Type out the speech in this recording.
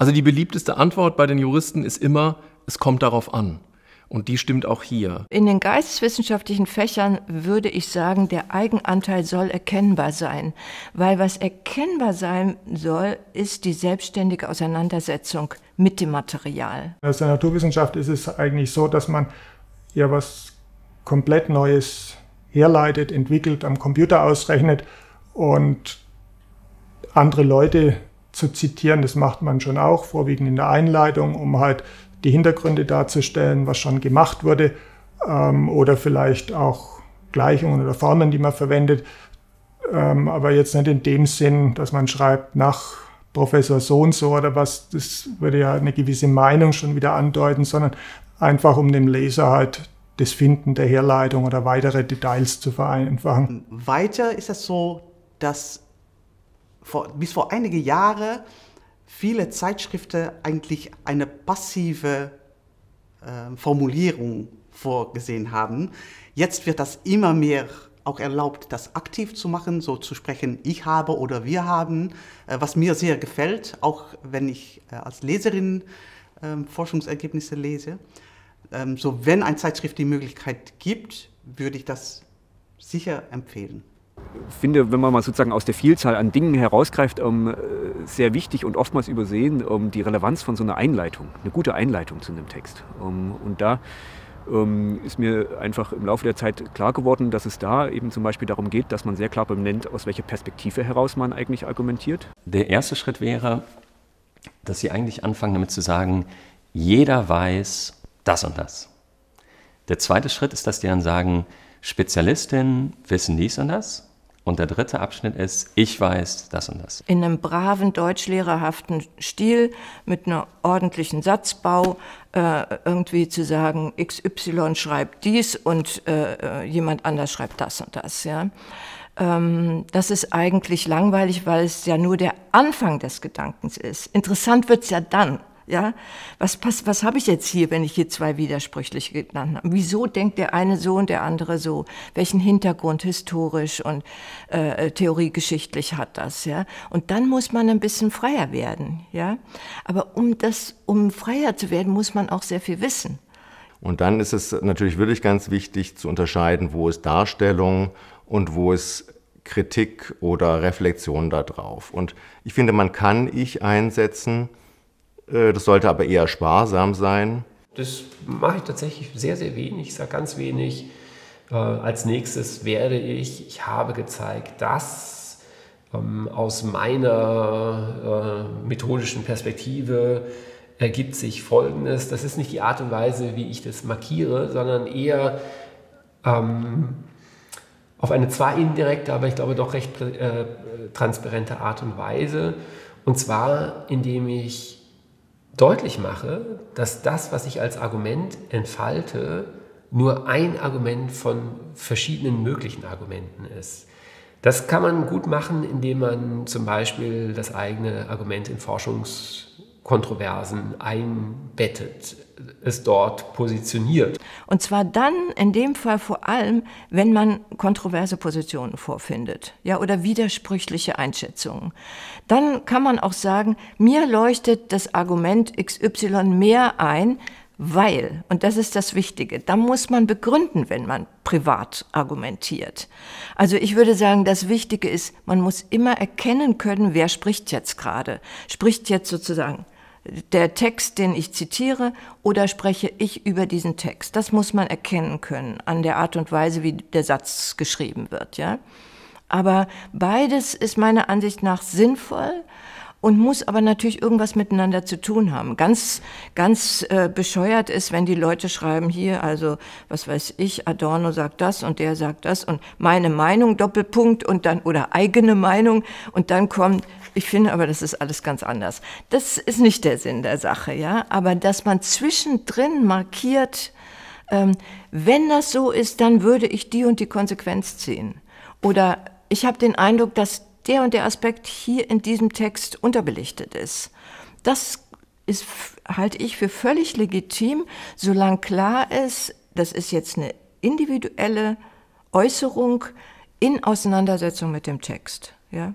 Also die beliebteste Antwort bei den Juristen ist immer, es kommt darauf an. Und die stimmt auch hier. In den geisteswissenschaftlichen Fächern würde ich sagen, der Eigenanteil soll erkennbar sein. Weil was erkennbar sein soll, ist die selbstständige Auseinandersetzung mit dem Material. Aus der Naturwissenschaft ist es eigentlich so, dass man ja was komplett Neues herleitet, entwickelt, am Computer ausrechnet und andere Leute zu zitieren, das macht man schon auch, vorwiegend in der Einleitung, um halt die Hintergründe darzustellen, was schon gemacht wurde, ähm, oder vielleicht auch Gleichungen oder Formeln, die man verwendet, ähm, aber jetzt nicht in dem Sinn, dass man schreibt nach Professor so und so oder was, das würde ja eine gewisse Meinung schon wieder andeuten, sondern einfach um dem Leser halt das Finden der Herleitung oder weitere Details zu vereinfachen. Weiter ist es so, dass vor, bis vor einige Jahre viele Zeitschriften eigentlich eine passive äh, Formulierung vorgesehen haben. Jetzt wird das immer mehr auch erlaubt, das aktiv zu machen, so zu sprechen, ich habe oder wir haben, äh, was mir sehr gefällt, auch wenn ich äh, als Leserin äh, Forschungsergebnisse lese. Ähm, so wenn ein Zeitschrift die Möglichkeit gibt, würde ich das sicher empfehlen finde, wenn man mal sozusagen aus der Vielzahl an Dingen herausgreift, ähm, sehr wichtig und oftmals übersehen, um, die Relevanz von so einer Einleitung, eine gute Einleitung zu einem Text. Um, und da um, ist mir einfach im Laufe der Zeit klar geworden, dass es da eben zum Beispiel darum geht, dass man sehr klar benennt, aus welcher Perspektive heraus man eigentlich argumentiert. Der erste Schritt wäre, dass Sie eigentlich anfangen damit zu sagen, jeder weiß das und das. Der zweite Schritt ist, dass die dann sagen, Spezialistinnen wissen dies und das und der dritte Abschnitt ist, ich weiß das und das. In einem braven, deutschlehrerhaften Stil mit einem ordentlichen Satzbau äh, irgendwie zu sagen, XY schreibt dies und äh, äh, jemand anders schreibt das und das. Ja? Ähm, das ist eigentlich langweilig, weil es ja nur der Anfang des Gedankens ist. Interessant wird es ja dann, ja, was, was, was habe ich jetzt hier, wenn ich hier zwei widersprüchliche Gedanken habe? Wieso denkt der eine so und der andere so? Welchen Hintergrund historisch und äh, theoriegeschichtlich hat das? Ja, und dann muss man ein bisschen freier werden. Ja, aber um das, um freier zu werden, muss man auch sehr viel wissen. Und dann ist es natürlich wirklich ganz wichtig zu unterscheiden, wo ist Darstellung und wo ist Kritik oder Reflexion darauf. Und ich finde, man kann ich einsetzen äh, das sollte aber eher sparsam sein. Das mache ich tatsächlich sehr, sehr wenig. Ich sage ganz wenig. Äh, als nächstes werde ich, ich habe gezeigt, dass ähm, aus meiner äh, methodischen Perspektive ergibt sich Folgendes. Das ist nicht die Art und Weise, wie ich das markiere, sondern eher ähm, auf eine zwar indirekte, aber ich glaube doch recht äh, transparente Art und Weise. Und zwar, indem ich deutlich mache, dass das, was ich als Argument entfalte, nur ein Argument von verschiedenen möglichen Argumenten ist. Das kann man gut machen, indem man zum Beispiel das eigene Argument in Forschungskontroversen einbettet, es dort positioniert. Und zwar dann, in dem Fall vor allem, wenn man kontroverse Positionen vorfindet, ja, oder widersprüchliche Einschätzungen. Dann kann man auch sagen, mir leuchtet das Argument XY mehr ein, weil, und das ist das Wichtige, da muss man begründen, wenn man privat argumentiert. Also ich würde sagen, das Wichtige ist, man muss immer erkennen können, wer spricht jetzt gerade. Spricht jetzt sozusagen der Text, den ich zitiere, oder spreche ich über diesen Text? Das muss man erkennen können an der Art und Weise, wie der Satz geschrieben wird, ja. Aber beides ist meiner Ansicht nach sinnvoll und muss aber natürlich irgendwas miteinander zu tun haben. Ganz, ganz äh, bescheuert ist, wenn die Leute schreiben hier, also was weiß ich, Adorno sagt das und der sagt das und meine Meinung Doppelpunkt und dann oder eigene Meinung und dann kommt ich finde aber, das ist alles ganz anders. Das ist nicht der Sinn der Sache, ja. Aber dass man zwischendrin markiert, ähm, wenn das so ist, dann würde ich die und die Konsequenz ziehen. Oder ich habe den Eindruck, dass der und der Aspekt hier in diesem Text unterbelichtet ist. Das ist, halte ich für völlig legitim, solange klar ist, das ist jetzt eine individuelle Äußerung in Auseinandersetzung mit dem Text. Ja?